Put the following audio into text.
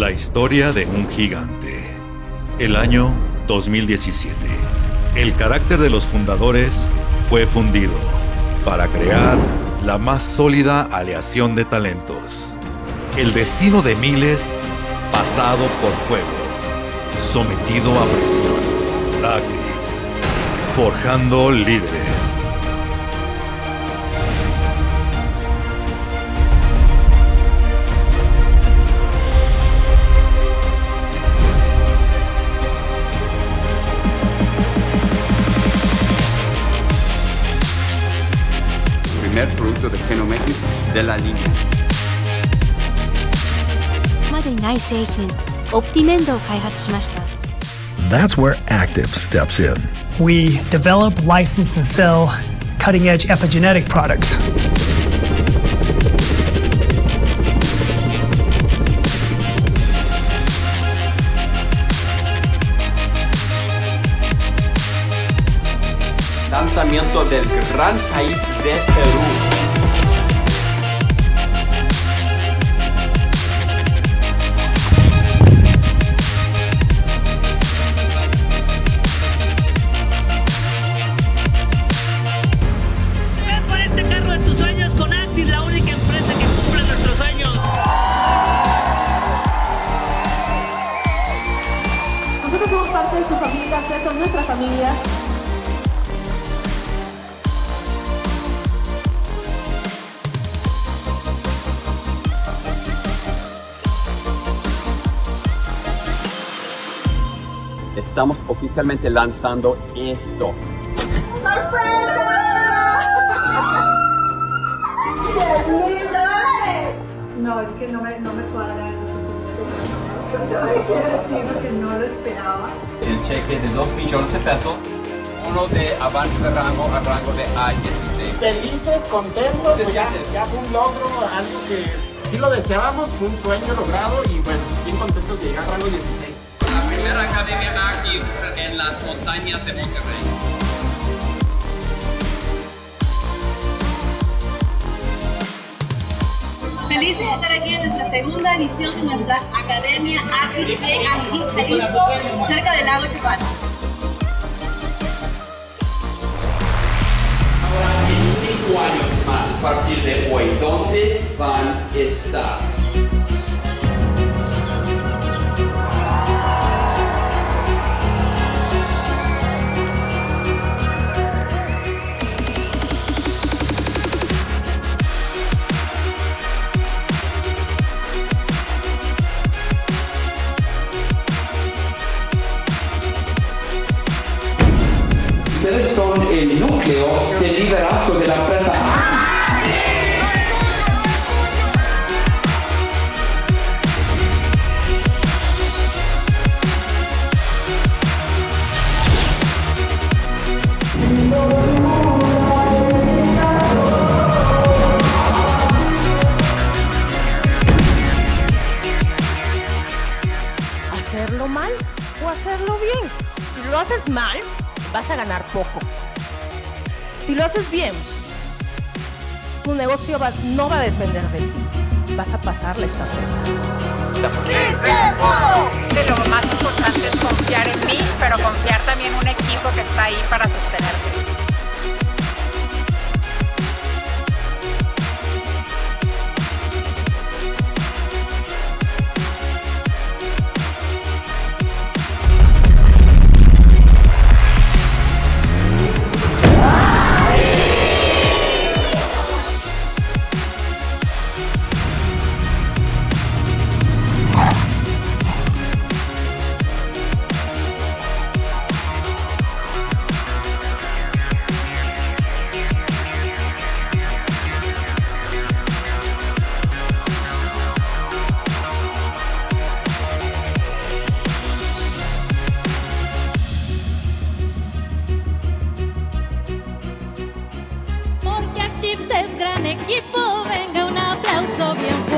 La historia de un gigante. El año 2017. El carácter de los fundadores fue fundido para crear la más sólida aleación de talentos. El destino de miles pasado por fuego, sometido a presión. Actives, forjando líderes. primer producto de de la línea. That's where Active steps in. We develop, license, and sell cutting edge epigenetic products. Del gran país de Perú. Ven por este carro de tus sueños con Actis, la única empresa que cumple nuestros sueños. Nosotros somos parte de su familia, ustedes son nuestra familia. Estamos oficialmente lanzando esto. No, es que no me, no me. Yo te lo quiero decir porque no lo esperaba. El cheque de 2 millones de pesos. Uno de avance de rango a rango de A16. felices, contentos, ¿Te pues ya, ya fue un logro, algo que sí lo deseábamos, fue un sueño logrado y bueno, bien contentos de llegar al rango 16. Primera academia aquí en las montañas de Monterrey. Felices de estar aquí en nuestra segunda edición de nuestra Academia Actis en Ajijic, Jalisco, cerca del lago Chapala. Ahora en cinco años más, a partir de hoy, ¿dónde van a estar? Liderazgo de la hacerlo mal o hacerlo bien. Si lo haces mal, vas a ganar poco. Si lo haces bien, tu negocio va- no va a depender de ti. Vas a pasar la estafeta. De lo más importante es confiar en mí, pero confiar también en un equipo que está ahí para sostenerte. Es gran equipo, venga un aplauso bien